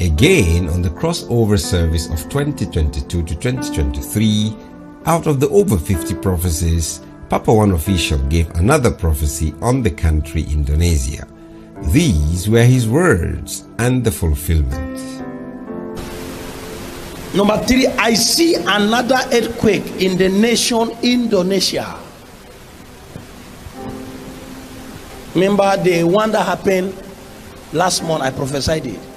Again, on the crossover service of 2022 to 2023, out of the over 50 prophecies, Papa One Official gave another prophecy on the country Indonesia. These were his words and the fulfillment. Number three, I see another earthquake in the nation Indonesia. Remember the one that happened last month, I prophesied it.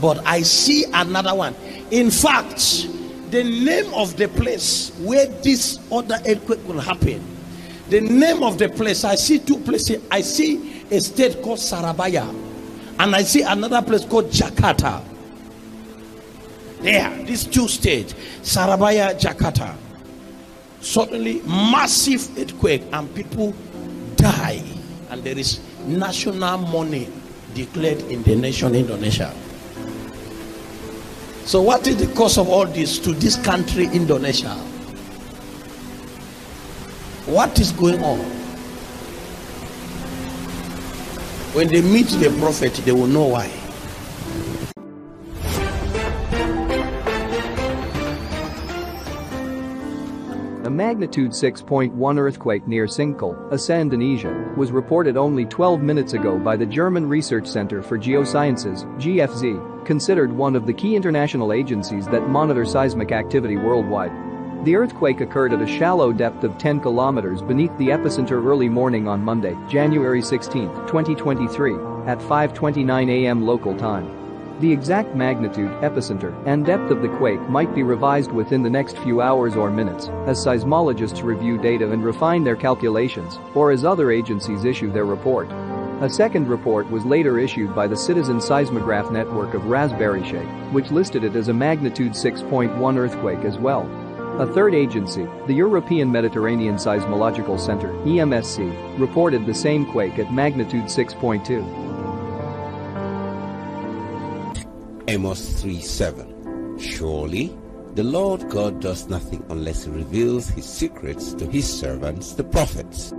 But I see another one. In fact, the name of the place where this other earthquake will happen, the name of the place, I see two places. I see a state called Surabaya, and I see another place called Jakarta. There, these two states, Surabaya, Jakarta. Suddenly, massive earthquake, and people die, and there is national mourning declared in the nation Indonesia. So, what is the cause of all this to this country, Indonesia? What is going on? When they meet the prophet, they will know why. A magnitude 6.1 earthquake near Singkil, Aceh, Indonesia, was reported only 12 minutes ago by the German Research Center for Geosciences, GFZ, considered one of the key international agencies that monitor seismic activity worldwide. The earthquake occurred at a shallow depth of 10 kilometers beneath the epicenter early morning on Monday, January 16, 2023, at 5:29 a.m. local time. The exact magnitude, epicenter, and depth of the quake might be revised within the next few hours or minutes as seismologists review data and refine their calculations, or as other agencies issue their report. A second report was later issued by the Citizen Seismograph Network of Raspberry Shake, which listed it as a magnitude 6.1 earthquake as well. A third agency, the European Mediterranean Seismological Center EMSC, reported the same quake at magnitude 6.2. Amos 3 7. Surely the Lord God does nothing unless he reveals his secrets to his servants, the prophets.